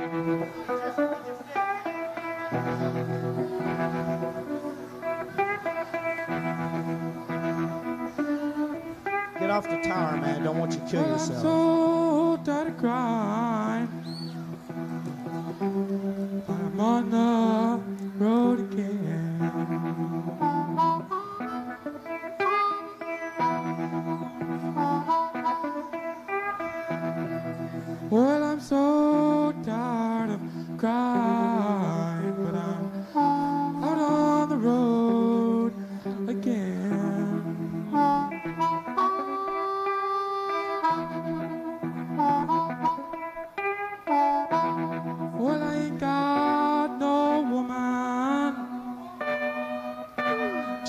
Get off the tower, man. Don't want you to kill yourself.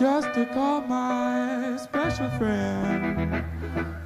just to call my special friend.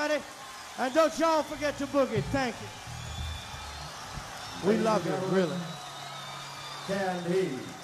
everybody. And don't y'all forget to boogie. Thank you. We love you, really. Can he?